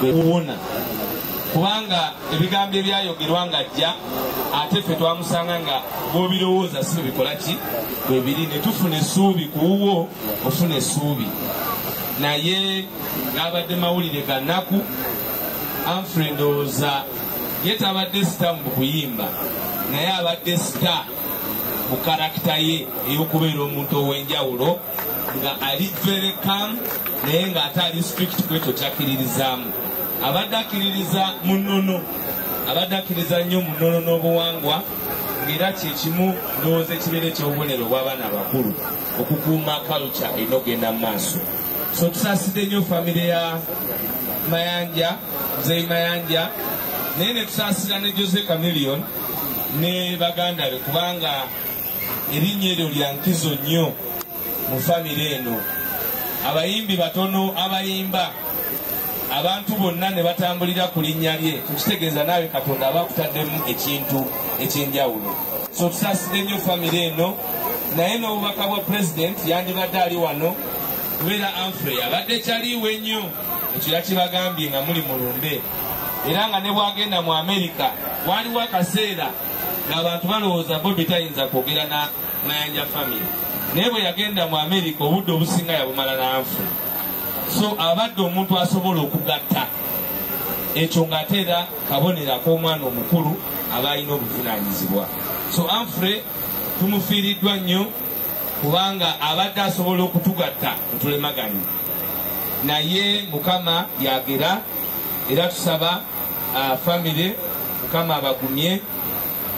bwewuuna kubanga ebigambo ebyayogerwa nga ajja ate ffe twamusanga nga bwobirowooza si bikola ki? Bwebiri ne tufuna essuubi kuwuwo ofuna essuubi. Naye ng'abadde mawulire ga nnaku anfre ndowooza ye tabadde sita mu kuyimba naye abadde sita mu karakita ye ey'okubeera omuntu ow'enjawulo nga ali very calm naye ng'ate ali strict kwekyo kyakkiririzaamu abadde akkiririza mu nnono abadde akkiriza nnyo mu nnono n'obuwangwa ng'era kyekimu ndowooza ekibeera ekyobubonero obw'abaana abakulu okukuuma kaluca erina okgenda mu maaso. So tusaasidde nnyo famire ya mayanja muzeyi mayanja. Naye ne tusaasira ne jose camilion ne baganda be kubanga erinnya eryo lya nkizo nnyo mu famire eno. Abayimbi batono abayimba abantu bonna ne batambulira ku linnya lye. Tukitegeeza naawe katonda aba akutaddemu ekintu ekyenjawulo. So tusaasidde nnyo famire eno. Naye n'obubaka bwa pulezidenti yandibadde ali wano kubeera anfre abadde kyaliiwe ennyo. Ekyo yakibagambye nga muli mulumbe. Era nga ne bwagenda mu amerika waliwo akaseera ng'abantu balowooza bobi tayinza kwogera na mayanja famire naye bwe yagenda mu amerika obudde obusinga yabumala nanfu so abadde omuntu asobola okugatta. Ekyo ng'ate era kabonero ak'omwana omukulu aba alina obuvunanyizibwa so anfre tumufiiriddwa nnyo kubanga abadde asobola okutugatta mutulemaganye naye mukama yagera era tusaba famire mukama abagumye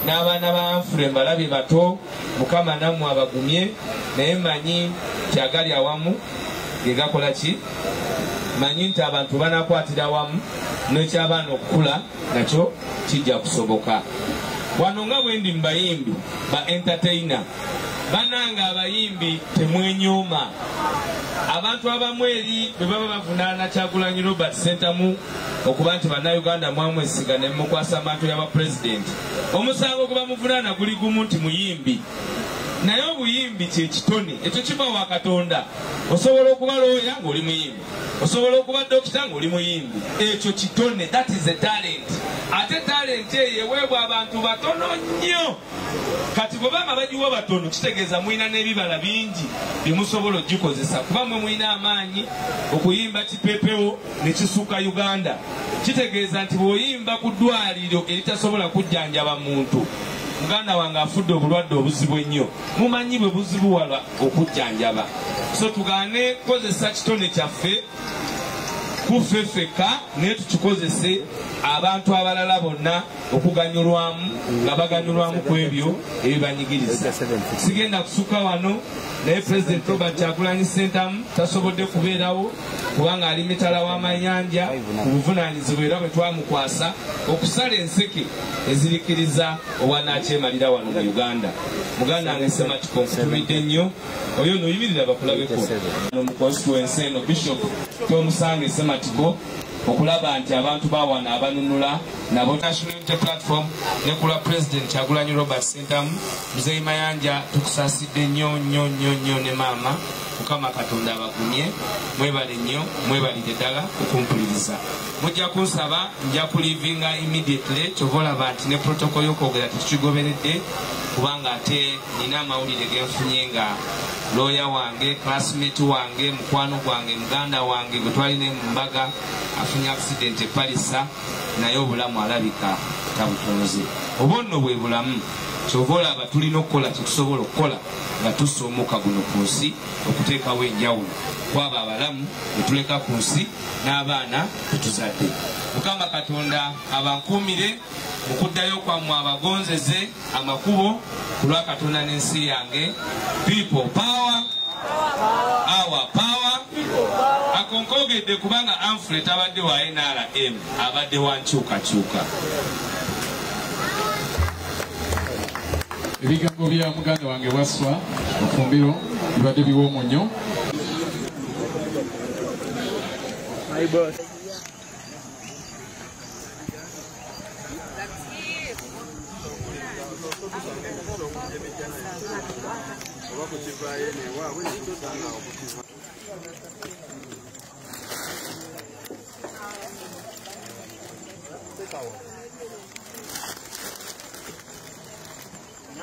n'abaana ba anfure mbalabye bato mukama nammwe abagumye naye manyi kyagali awamu gegakola ki? Manyi nti abantu banakwatira wamu nekyabaana okukula nakyo kijja kusoboka. Wano nga bwe ndi mubayimbi ba entertainer bananga abayimbi temwenyooma abantu abamu eri bwe baba bavunaana kyagulanyi robert sentamu okuba nti bannayuganda mwamwesiga ne mukwasa amantu y'abapulezidenti omusango gwe bamuvunaana guli gumu nti muyimbi naye obuyimbi kyekitone ekyo kiva wa katonda? Osobola okuba looya ng'oli muyimbi. Osobola okuba dokita ng'oli muyimbi. Ekyo kitone that is a talent. Ate talent eyo eweebwa abantu batono nnyo. Kati bwe banga bagiwa batono kitegeeza mulina n'ebibala bingi byemusobola ogikozesa. Kuba mwe mulina amaanyi okuyimba kipepewo ne kisuka uganda kitegeeza nti bw'oyimba ku ddwaliro eritasobola kujjanjaba muntu muganda wange afudde obulwadde obuzibu ennyo. Mumanyi bwe buzibuwala okujjanjaba. So tugaane kukozesa kitone kyaffe kuffe ffekka naye tukikozese abantu abalala bonna okuganyulwamu nga baganyulwamu ku ebyo ebibanyigiriza. Sigenda kusukka wano naye pulezidenti robert kyagulanyi sentamu tasobodde kubeerawo kubanga ali mitala w'amayanja ku buvunanyizibwa era bwe twamukwasa okusala enseke ezirikiriza obwanakyemalira wano mu uganda. Muganda wange sematiko nkutumidde nnyo. Oyo noyimirira bakulabeko mu constituensi eno bishop tomusanga esematiko okulaba nti abantu bawana abanunula nabo national unity platform ne ku lwa president kyagulanyi robert sentamu muzeyi mayanja tukusaasidde nnyo nnyo nnyo nnyo ne maama mukama katonda abagumye mwebale nnyo mwebalire ddala okumpuliriza mujja kunsaba nja kulivinga immediately kyova olaba nti ne protocol y'okwogera tetukigoberedde kubanga ate nina amawulire genfunye nga looya wange classmate wange mukwano gwange muganda wange gwe twalina mu mbaga afunye accident epalisa naye obulamu alabika tabutonze oba nno bwe bulamu kyova olaba tulina okukola kyetusobola okukola nga tussa omukka guno ku nsi okuteekawo enjawulo. Kwabo abalamu betuleka ku nsi n'abaana tetuzadde mukama katonda abankuumire mu kuddayo kwammwe abagonzeze amakubo ku lwa katonda n'ensi yange. People power our power. Akonkogedde kubanga anfule tabadde wa nrm abadde wa nkyukakyuka ebigambo bya muganda wange waswa mufumbiro bibadde biwoomu nnyo oba kukivaayo newaabwe nekitosanga okukiva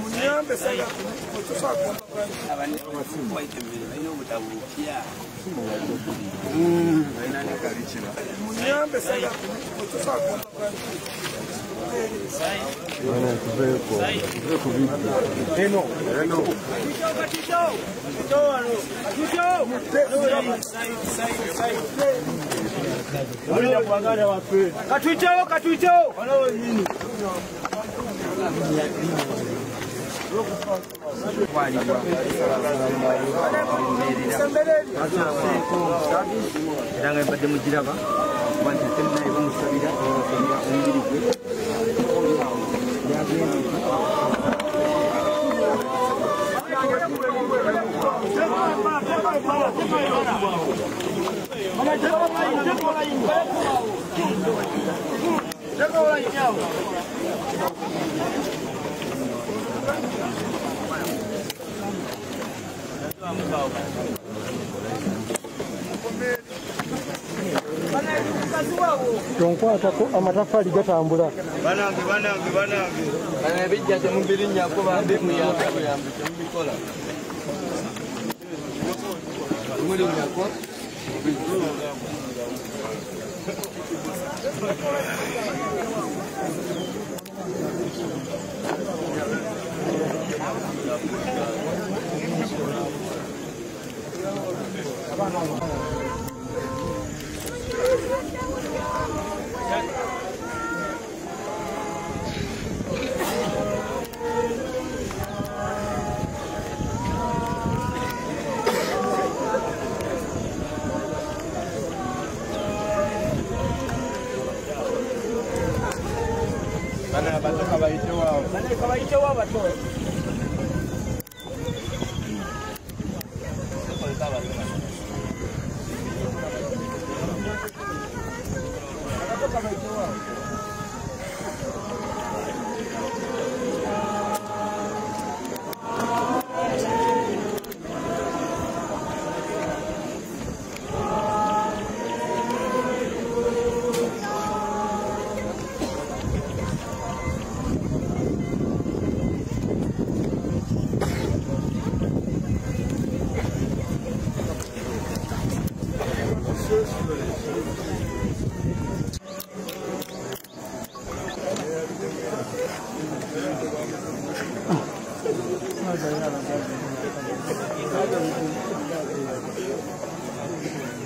muniyambesaga tuve kuvikatwichao katwichao Katuichao, katuichao. era nga mbadde mugiraba kuba nti ate munaye bamusabira omusabira omubiri gwe tonkwatako amataffaali gatambula. Banange, banange, banange. ebijja temubirinnyako bambi muyambe muyambe temubikola. Mulinnyako Banyak banget, kalau hijau. Thank you.